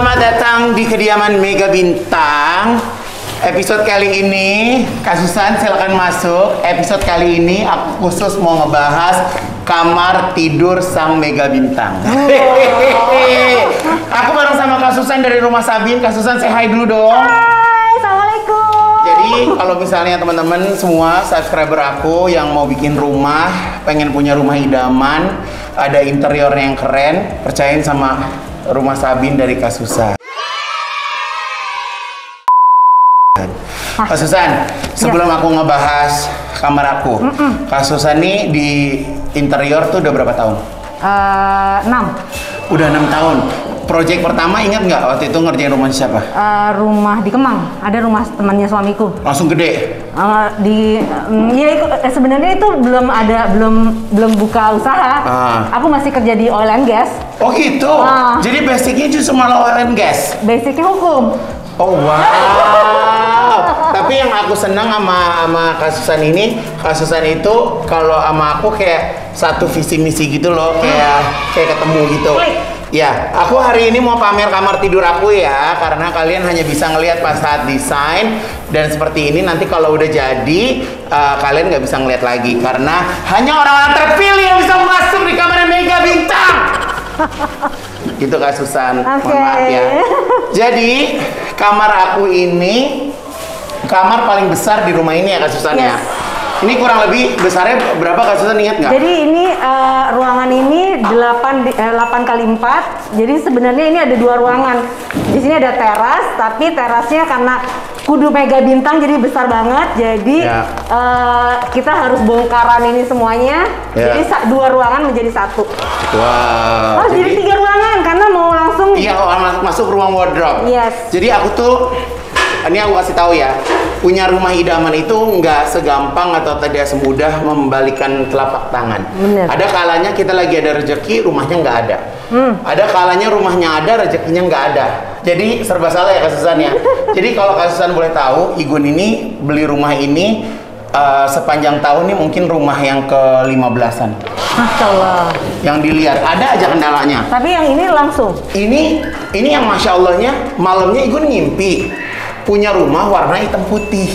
Selamat datang di kediaman Mega Bintang. Episode kali ini, Kasusan silakan masuk. Episode kali ini aku khusus mau ngebahas kamar tidur sang Mega Bintang. Hehehe. aku bareng sama Kasusan dari rumah Sabin. Kasusan say hi dulu dong. Hai, Assalamualaikum. Jadi kalau misalnya teman-teman semua subscriber aku yang mau bikin rumah, pengen punya rumah idaman, ada interiornya yang keren, percayain sama rumah Sabin dari Kasusan. Kasusan, sebelum aku ngebahas kamar aku, Kasusan nih di interior tuh udah berapa tahun? Eh, enam. Udah enam tahun. Project pertama ingat nggak waktu itu ngerjain rumah siapa? Eh, rumah di Kemang. Ada rumah temannya suamiku. Langsung gede. Eh, di mm, ya eh, sebenarnya itu belum ada belum belum buka usaha. Ah. Aku masih kerja di oil and gas. Oh gitu. Ah. Jadi basicnya justru malah oil and gas. Basicnya hukum. Oh wow. Tapi yang aku senang sama sama kasusan ini, kasusan itu kalau sama aku kayak satu visi misi gitu loh, kayak kayak ketemu gitu. Klik. Ya, aku hari ini mau pamer kamar tidur aku ya, karena kalian hanya bisa ngelihat pas saat desain dan seperti ini nanti kalau udah jadi eh, kalian nggak bisa ngeliat lagi karena hanya orang-orang terpilih yang bisa masuk di kamar Mega Bintang. gitu Kak Susan, mohon Oke. maaf ya. Jadi kamar aku ini kamar paling besar di rumah ini ya Kak Susan ya. Yes. Ini kurang lebih besarnya berapa Kak Susan ingat nggak? Jadi ini eh, ruangan ini 8 di- eh, 8 kali 4. Jadi sebenarnya ini ada dua ruangan. Di sini ada teras, tapi terasnya karena kudu mega bintang jadi besar banget. Jadi Ya. eh, kita harus bongkaran ini semuanya. Ya. Jadi dua ruangan menjadi satu. Wow. Oh, jadi, tiga ruangan karena mau langsung Iya, oh, mas- masuk ruang wardrobe. Yes. Jadi aku tuh, ini aku kasih tahu ya, punya rumah idaman itu nggak segampang atau tidak semudah membalikan telapak tangan. Bener. Ada kalanya kita lagi ada rezeki, rumahnya nggak ada. Hmm. Ada kalanya rumahnya ada, rezekinya nggak ada. Jadi serba salah ya kasusan ya. Jadi kalau kasusan boleh tahu, Igun ini beli rumah ini eh, sepanjang tahun ini mungkin rumah yang ke 15-an. Masya Allah. Yang dilihat, ada aja kendalanya. Tapi yang ini langsung. Ini ini yang masya Allahnya malamnya Igun ngimpi punya rumah warna hitam putih.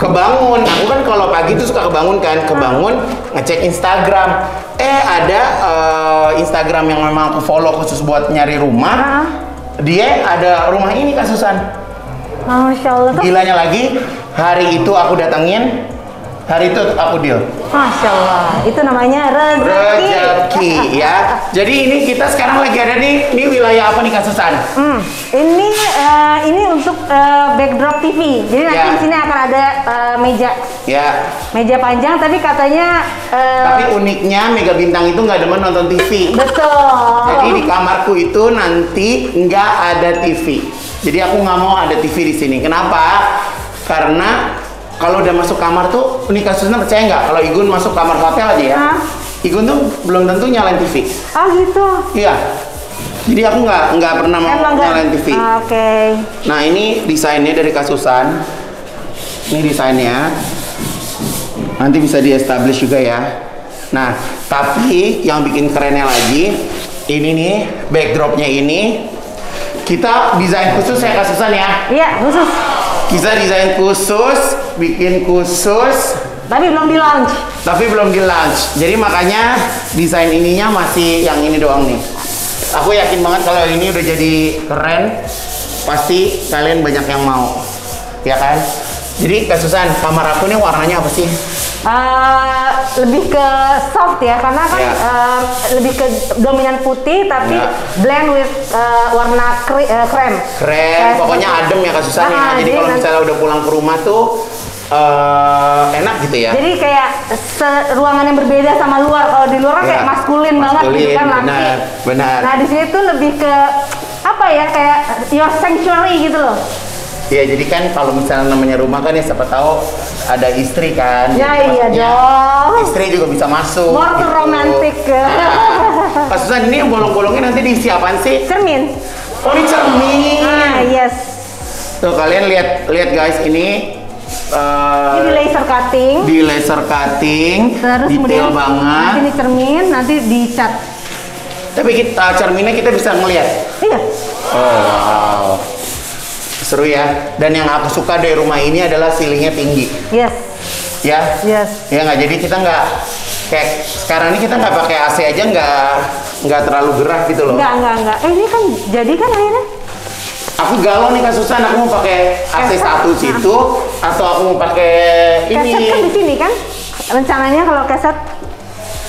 Kebangun, aku kan kalau pagi tuh suka kebangun kan, kebangun ngecek Instagram. Eh ada eh, Instagram yang memang aku follow khusus buat nyari rumah. Ah. Dia ada rumah ini Kak Susan. Masya Allah. Gilanya lagi, hari itu aku datengin, hari itu aku deal. Masya Allah. Itu namanya rezeki. Rezeki ya. Jadi ini kita sekarang lagi ada nih, ini wilayah apa nih Kak Susan? Hmm, ini eh, ini untuk eh, backdrop TV. Jadi nanti Ya. di sini akan ada eh, meja Ya. meja panjang, tapi katanya eh, Tapi uniknya Mega Bintang itu nggak demen nonton TV. betul. Jadi di kamarku itu nanti nggak ada TV. Jadi aku nggak mau ada TV di sini. Kenapa? Karena kalau udah masuk kamar tuh, ini kasusnya percaya nggak? Kalau Igun masuk kamar hotel aja ya, Hah? Igun tuh belum tentu nyalain TV. Ah gitu. Iya. Jadi aku nggak nggak pernah mau Emang nyalain TV. Ah, Oke. Nah ini desainnya dari kasusan. Ini desainnya. Nanti bisa di-establish juga ya. Nah, tapi yang bikin kerennya lagi, ini nih backdropnya ini kita desain khusus ya kasusan ya. Iya khusus. Kita desain khusus, bikin khusus, Tapi belum di launch. tapi belum di launch. Jadi makanya desain ininya masih yang ini doang nih. Aku yakin banget kalau ini udah jadi keren, pasti kalian banyak yang mau, ya kan? Jadi Kak Susan, kamar aku nih warnanya apa sih? Eh, lebih ke soft ya karena kan Ya. eh, lebih ke dominan putih tapi Ya. blend with eh, warna eh, krem. Eh, pokoknya adem ya Kak Susan ya. Ah, Jadi kalau misalnya udah pulang ke rumah tuh eh, enak gitu ya. Jadi kayak ruangan yang berbeda sama luar. Kalau di luar kan kayak Iya, maskulin, banget gitu maskulin, kan laki. benar, benar. Nah di sini tuh lebih ke apa ya kayak your sanctuary gitu loh. Iya, jadi kan kalau misalnya namanya rumah kan ya siapa tahu ada istri kan. Ya, iya dong. Istri juga bisa masuk. More gitu. romantic. Nah, Pak Susan ini yang bolong-bolongnya nanti diisi apaan sih? Cermin. Oh ini cermin. Ah yes. Tuh kalian lihat lihat guys ini eh, Ini di laser cutting. di laser cutting, Terus detail kemudian banget. nanti ini cermin, nanti dicat. Tapi kita cerminnya kita bisa ngelihat. Iya. Oh wow. Seru ya. Dan yang aku suka dari rumah ini adalah ceilingnya tinggi. Yes. Ya. Yes. Ya nggak jadi kita nggak kayak sekarang ini kita nggak pakai AC aja nggak nggak terlalu gerah gitu loh. Enggak, enggak, enggak. Eh ini kan jadi kan akhirnya? Aku galau nih Kak Susan, aku mau pakai AC satu situ atau aku mau pakai Keset kan di ini sini kan? Rencananya kalau keset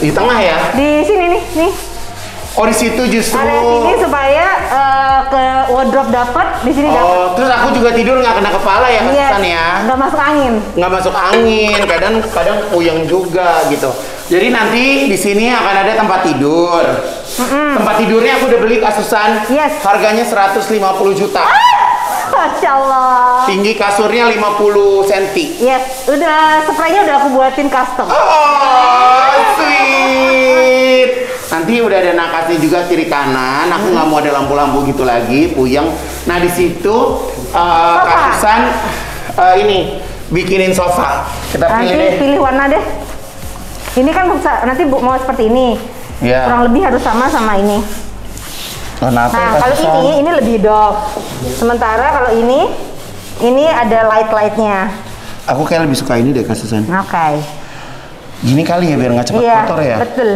di tengah ya. di sini nih, nih. Oh di situ justru. Ada sini supaya eh, ke wardrobe dapat, di sini dapat. Oh, terus aku juga tidur nggak kena kepala ya Kak Iya, Susan ya. nggak masuk angin. Nggak masuk angin, kadang kadang puyeng juga gitu. Jadi nanti di sini akan ada tempat tidur. Tempat tidurnya aku udah beli Kak Susan. Yes. Harganya 150 juta. Masya Allah. Tinggi kasurnya 50 cm. Yes, udah spraynya udah aku buatin custom. Oh, sweet. Nanti udah ada nakasnya juga kiri kanan. Aku nggak mau ada lampu-lampu gitu lagi, puyeng. Nah di situ uh, uh, ini bikinin sofa. Kita Nanti pilih deh. pilih warna deh. Ini kan nanti bu- mau seperti ini. Iya. Kurang lebih harus sama sama ini. Warna apa ya, Nah, kalau ini ini lebih dark. Sementara kalau ini ini ada light-lightnya. Aku kayak lebih suka ini deh Kasusan. Oke. Gini kali ya biar nggak cepat Iya, kotor ya. betul.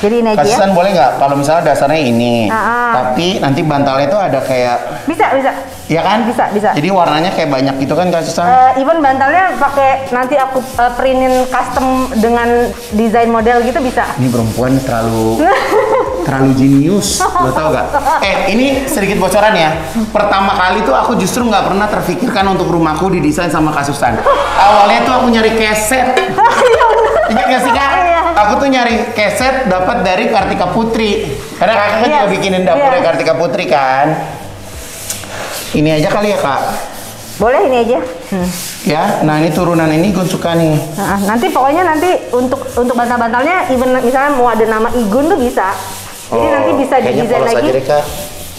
Jadi ini aja ya. Kasusan boleh nggak kalau misalnya dasarnya ini, Ah, ah. tapi nanti bantalnya itu ada kayak, Bisa, bisa. ya kan? Bisa, bisa. Jadi warnanya kayak banyak gitu kan Kasusan? Eh, even bantalnya pakai nanti aku eh, printin custom dengan desain model gitu bisa. Ini perempuan terlalu terlalu jenius, lo tau gak? Eh, ini sedikit bocoran ya. Pertama kali tuh aku justru nggak pernah terfikirkan untuk rumahku didesain sama kasusan. Awalnya tuh aku nyari keset. Ingat gak sih kak? Aku tuh nyari keset dapat dari Kartika Putri. Karena kakak kan juga Yes. bikinin dapurnya Yes. Kartika Putri kan. Ini aja kali ya kak. Boleh ini aja. Hmm. Ya, nah ini turunan ini gue suka nih. Nah, nanti pokoknya nanti untuk untuk bantal-bantalnya even misalnya mau ada nama Igun tuh bisa. Jadi nanti bisa Oh, didesain lagi. aja deh kak.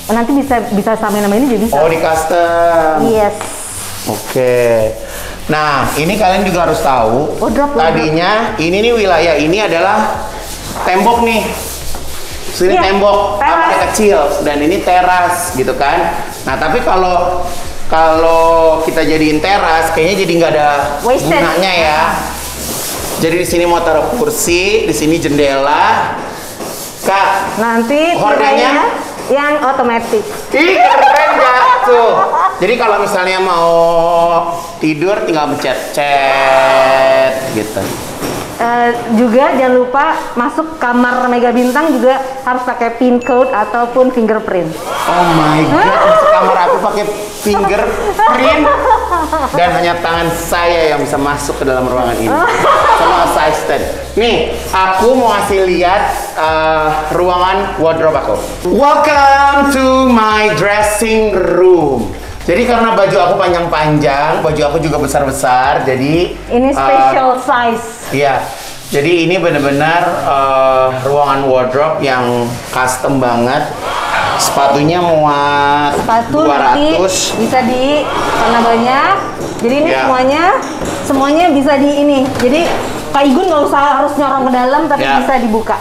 Nanti bisa bisa sama nama ini juga bisa. Oh di custom. Yes. Oke. Nah, ini kalian juga harus tahu. Oh, drop, Tadinya ini nih wilayah ini adalah tembok nih. Sini Iya, tembok teras. apa kecil dan ini teras gitu kan. Nah, tapi kalau kalau kita jadiin teras kayaknya jadi nggak ada Wasted. gunanya ya. Jadi di sini mau taruh kursi, di sini jendela. Kak, Nanti Hordanya? Yang otomatis. Ih keren gak tuh? Jadi kalau misalnya mau tidur tinggal pencet cet gitu. Eh, juga jangan lupa masuk kamar Mega Bintang juga harus pakai pin code ataupun fingerprint. Oh my god, masuk kamar aku pakai fingerprint dan hanya tangan saya yang bisa masuk ke dalam ruangan ini. Sama assistant. Nih, aku mau ngasih lihat eh, ruangan wardrobe aku. Welcome to my dressing room. Jadi karena baju aku panjang-panjang, baju aku juga besar-besar, jadi Ini eh, special size. Iya. Jadi ini benar-benar eh, ruangan wardrobe yang custom banget. Sepatunya muat Sepatu nanti 200. bisa di karena banyak. Jadi ini Ya. semuanya semuanya bisa di ini. Jadi Kak Igun nggak usah harus nyorong ke dalam tapi Ya. bisa dibuka.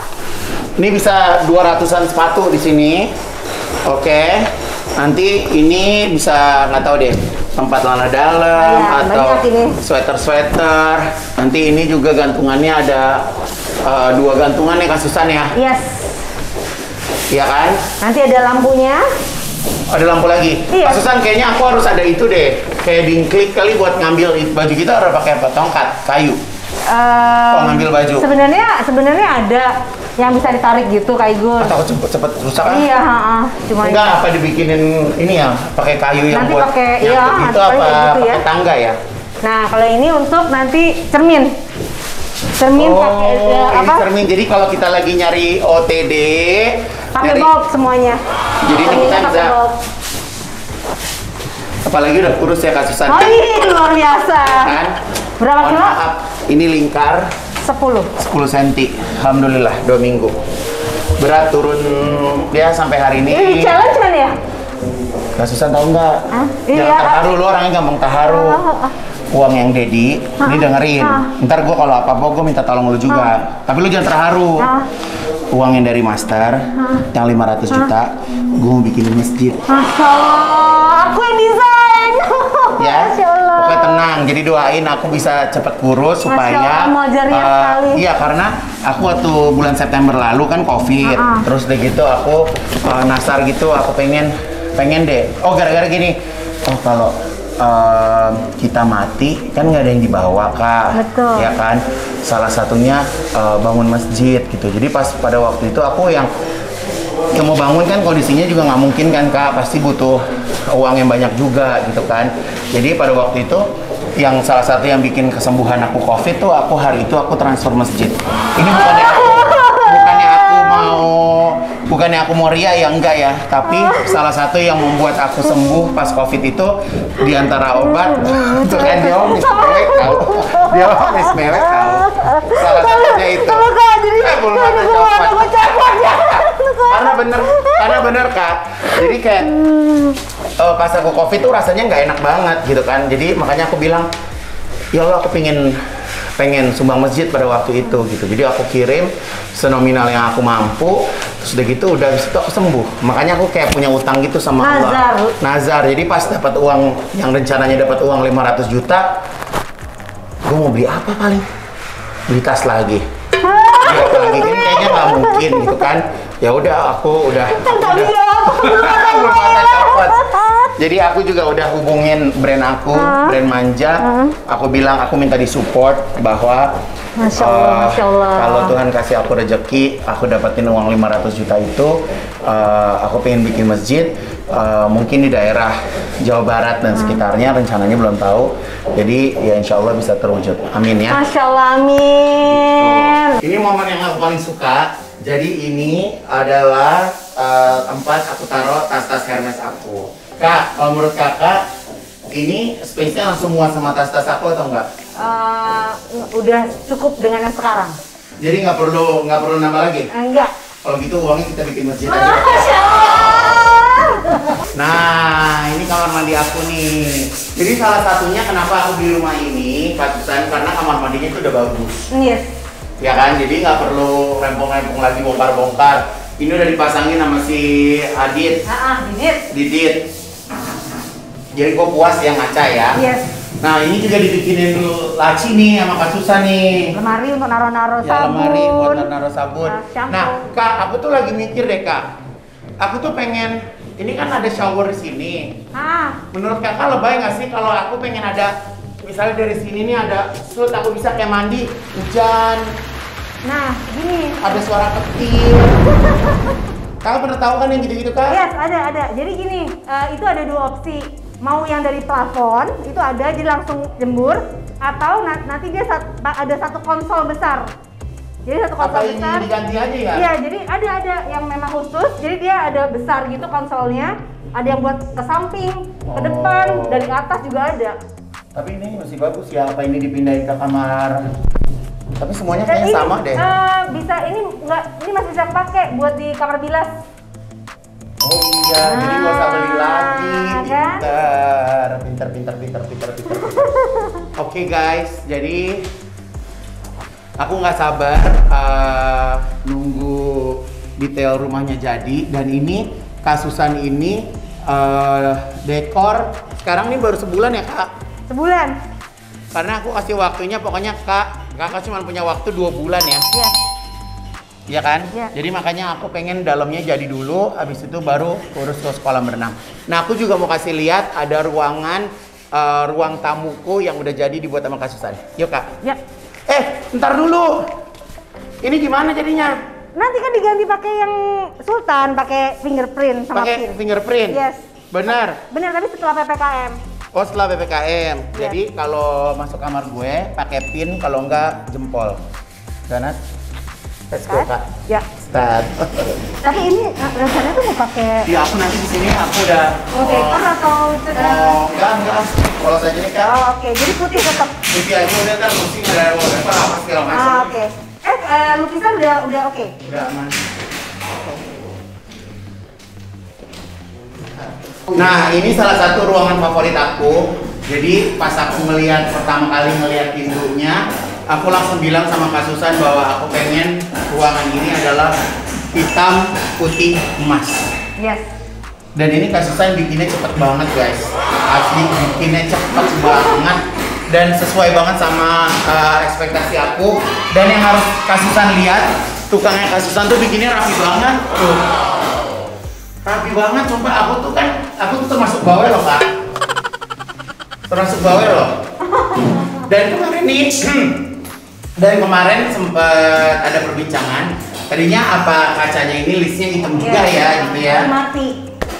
Ini bisa 200-an sepatu di sini. Oke. Nanti ini bisa nggak tahu deh tempat celana dalam Ya, atau banyak ini. sweater-sweater. Nanti ini juga gantungannya ada eh, dua gantungan ya kasusan ya. Yes. Iya kan? Nanti ada lampunya. Ada lampu lagi. Iya. Kasusan kayaknya aku harus ada itu deh. Kayak dingklik kali buat ngambil baju kita harus pakai apa? Tongkat, kayu. Em, Oh, ngambil baju. Sebenarnya sebenarnya ada yang bisa ditarik gitu Kak Igun. Atau cepet-cepet rusak ah? Iya, cuma Enggak, apa dibikinin ini ya? Pakai kayu yang Nanti buat pakai- iya, nanti apa? kayak gitu ya. Pakai tangga ya? Nah, kalau ini untuk nanti cermin. Cermin oh, pakai eh, ini apa? cermin. Jadi kalau kita lagi nyari OTD, Pakai box semuanya. Jadi ini kita bisa- box. Apalagi udah kurus ya Kak Susan. Oh, ini luar biasa. Kan? Berapa Mohon kilo? maaf, ini lingkar 10. 10 cm. Alhamdulillah, dua minggu. Berat turun dia sampai hari ini. Ini challenge kan ya? Kak Susan tahu nggak? Jangan Iya. terharu, lu orangnya gampang terharu. Ah, ah, ah. Uang yang Dedi, ini dengerin. Ntar gua kalau apa-apa gua minta tolong lu juga. Tapi lu jangan terharu. Uang yang dari master, yang 500 juta, gua mau bikin masjid. Masya Allah, aku yang desain. ya. Masya Allah. Pokoknya tenang. Jadi doain aku bisa cepet kurus Masya supaya Allah, mau jariah eh. Iya, karena aku waktu bulan September lalu kan Covid. Ah, ah. Terus udah gitu aku eh, nasar gitu, aku pengen pengen deh. Oh, gara-gara gini. Oh, kalau eh, kita mati kan nggak ada yang dibawa kak. Betul. ya kan? Salah satunya eh, bangun masjid gitu. Jadi pas pada waktu itu aku yang yang mau bangun kan kondisinya juga nggak mungkin kan kak. Pasti butuh uang yang banyak juga gitu kan. Jadi pada waktu itu yang salah satu yang bikin kesembuhan aku covid tuh aku hari itu aku transfer masjid. Ini bukannya aku bukannya aku mau bukannya aku mau ria ya enggak ya. Tapi salah satu yang membuat aku sembuh pas covid itu di antara obat. Itu kan dia habis mewek tahu dia habis mewek tahu salah satunya itu. Kalau jadi Eh, copot. karena bener karena bener kak. Jadi kayak eh, pas aku covid tuh rasanya nggak enak banget gitu kan. Jadi makanya aku bilang ya Allah aku pengen pengen sumbang masjid pada waktu itu gitu. Jadi aku kirim senominal yang aku mampu terus udah gitu udah habis itu aku sembuh. Makanya aku kayak punya utang gitu sama Nazar. Allah nazar. Jadi pas dapat uang yang rencananya dapat uang 500 juta gue mau beli apa paling? Beli tas lagi. Beli apa lagi kan kayaknya nggak mungkin gitu kan. Ya udah aku udah Kan udah-. Jadi aku juga udah hubungin brand aku, brand manja. Aku bilang aku minta disupport bahwa Masya Allah, eh, Masya Allah. kalau Tuhan kasih aku rezeki, aku dapetin uang 500 juta itu, eh, aku pengen bikin masjid. eh, mungkin di daerah Jawa Barat dan sekitarnya rencananya belum tahu. Jadi ya insya Allah bisa terwujud. Amin ya. Masya Allah, amin. Ini momen yang aku paling suka. Jadi ini adalah eh, tempat aku taruh tas-tas Hermes aku. Kak, kalau menurut kakak, ini space-nya langsung muat sama tas-tas aku atau enggak? Eh, udah cukup dengan yang sekarang. Jadi nggak perlu nggak perlu nambah lagi. Enggak. Kalau gitu uangnya kita bikin masjid aja. Masya Allah. Nah, ini kamar mandi aku nih. Jadi salah satunya kenapa aku di rumah ini, Kak Susan, karena kamar mandinya itu udah bagus. Yes. ya kan jadi nggak perlu rempong-rempong lagi bongkar-bongkar ini udah dipasangin sama si Adit Ah, ah, Didit. Didit jadi gue puas yang ngaca ya Yes. Nah ini juga dibikinin laci nih sama Kak Susan nih Lemari untuk naruh-naruh ya sabun. lemari buat naruh sabun Nah, nah kak aku tuh lagi mikir deh kak aku tuh pengen ini kan ada shower di sini Ah, menurut kakak lebay nggak sih kalau aku pengen ada misalnya dari sini nih ada sud aku bisa kayak mandi hujan nah gini. ada suara petir. Kakak pernah tahu kan yang gitu-gitu kak? Yes, ada, ada. Jadi gini, eh, itu ada dua opsi. Mau yang dari plafon, itu ada, jadi langsung jembur. Atau na- nanti dia sat- ada satu konsol besar. Jadi satu Apa konsol ini besar. diganti aja ya? Iya, jadi ada ada yang memang khusus. Jadi dia ada besar gitu konsolnya. Ada yang buat ke samping, ke Oh. depan, dari atas juga ada. Tapi ini masih bagus ya. Apa ini dipindahin ke kamar? Tapi semuanya kayaknya sama deh. eh, bisa ini nggak ini masih bisa pakai buat di kamar bilas. Oh iya, jadi gak usah beli Nah, lagi. kan? Pinter, pinter, pinter, pinter, pinter, pinter. Oke guys, jadi aku nggak sabar eh, nunggu detail rumahnya jadi dan ini kasusan ini eh, dekor sekarang ini baru sebulan ya kak Sebulan. karena aku kasih waktunya pokoknya kak kakak cuma punya waktu dua bulan ya Iya. Ya kan Iya. jadi makanya aku pengen dalamnya jadi dulu habis itu baru urus ke kolam berenang nah aku juga mau kasih lihat ada ruangan eh, ruang tamuku yang udah jadi dibuat sama kasusan yuk kak Ya. eh ntar dulu ini gimana jadinya Nanti kan diganti pakai yang Sultan, pakai fingerprint sama pakai pin. fingerprint Yes. benar Bener, tapi setelah PPKM. Oh setelah ppkm. Iya. Jadi kalau masuk kamar gue pakai pin, kalau enggak jempol. Donat. Let's go kak. Ya. Start. Tapi ini eh, rencananya tuh mau pakai Iya aku nanti di sini aku udah. Oke, oh, atau eh, Oh enggak enggak. Kalau saya jadi kak. Oh, oke. Jadi putih tetap. Mimpi aja udah kan mesti ada wallpaper apa segala macam. Ah, oke. Eh, eh, lukisan udah udah oke. Udah aman. Nah, ini salah satu ruangan favorit aku. Jadi pas aku melihat pertama kali melihat pintunya, aku langsung bilang sama Kak Susan bahwa aku pengen ruangan ini adalah hitam, putih, emas. Yes. Dan ini Kak Susan bikinnya cepet banget guys. Asli bikinnya cepet banget dan sesuai banget sama uh, ekspektasi aku. Dan yang harus Kak Susan lihat, tukangnya Kak Susan tuh bikinnya rapi banget. Tuh. Rapi banget, coba aku tuh kan, aku tuh termasuk bawel loh kak. Termasuk bawel loh. Dan kemarin nih, dan kemarin sempat ada perbincangan. Tadinya apa kacanya ini listnya hitam juga Yes. ya, gitu ya. Mati.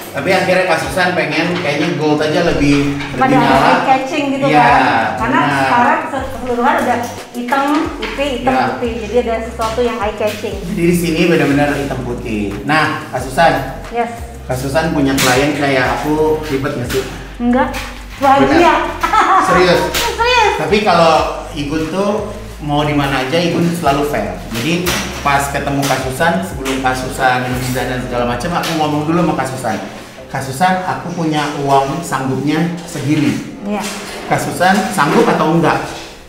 Tapi akhirnya Kak Susan pengen kayaknya gold aja lebih Pada lebih nyala. catching gitu Iya, kan. Karena benar. sekarang keseluruhan udah hitam, putih, hitam, Iya. putih. Jadi ada sesuatu yang eye catching. Jadi di sini benar-benar hitam putih. Nah, Kak Susan, Yes. Kak Susan punya klien kayak aku ribet nggak sih? Enggak. Bahagia. Serius. Serius. Tapi kalau Igun tuh mau di mana aja Igun selalu fair. Jadi pas ketemu Kak Susan sebelum Kak Susan bisa dan segala macam aku ngomong dulu sama Kak Susan. Kak Susan, aku punya uang sanggupnya segini. Iya. Kak Susan sanggup atau enggak?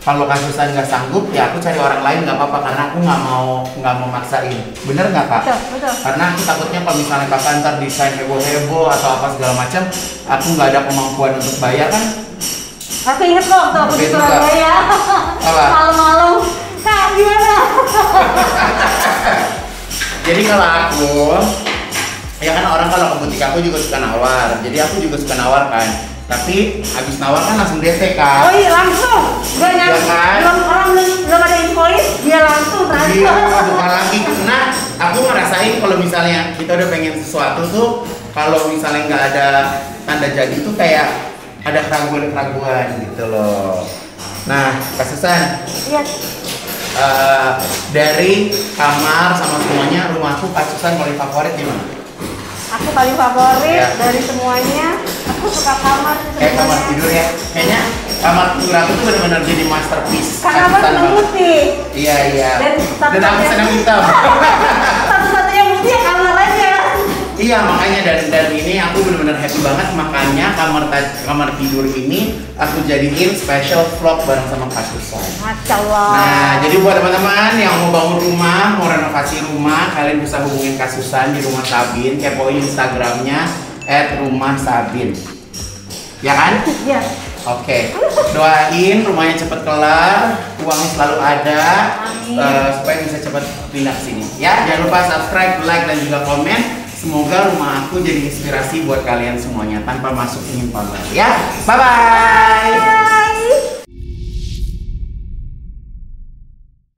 Kalau Kak Susan nggak sanggup, ya aku cari orang lain nggak apa-apa karena aku nggak mau nggak mau maksain. Bener nggak kak? Betul, betul. Karena aku takutnya kalau misalnya kakak ntar desain heboh-heboh atau apa segala macam, aku nggak ada kemampuan untuk bayar kan? Aku inget kok waktu aku di Surabaya. Malam-malam. Kak, gimana? Jadi kalau aku, ya kan orang kalau ke butik aku juga suka nawar. Jadi aku juga suka nawar kan. Tapi habis nawar kan langsung DP Oh kak. iya langsung. Gak nyampe. Iya kan? Belum orang belum, belum ada invoice, dia langsung Iya, transfer. bukan lagi. Nah, aku ngerasain kalau misalnya kita udah pengen sesuatu tuh, kalau misalnya nggak ada tanda jadi tuh kayak ada keraguan-keraguan gitu loh. Nah, Kak Susan, Iya. eh, dari kamar sama semuanya, rumahku Kak Susan paling favorit gimana? Aku paling favorit Iya. dari semuanya. Aku suka kamar Kayak kamar tidur ya, kayaknya kamar tidur aku tuh benar-benar jadi masterpiece. Karena Susan senang putih. Iya iya. Dan Dan aku senang hitam. Iya makanya dan dan ini aku benar-benar happy banget makanya kamar kamar tidur ini aku jadiin special vlog bareng sama Kak Susan. Masya Allah. Nah jadi buat teman-teman yang mau bangun rumah, mau renovasi rumah, kalian bisa hubungin Kak Susan di rumah Sabin, kepoin Instagramnya @rumahsabin. Ya kan? Iya. Oke, doain rumahnya cepet kelar, uangnya selalu ada, Amin. eh, supaya bisa cepet pindah ke sini. Ya, jangan lupa subscribe, like, dan juga komen. Semoga rumah aku jadi inspirasi buat kalian semuanya tanpa masuk ingin pamer. Ya, bye bye. Bye.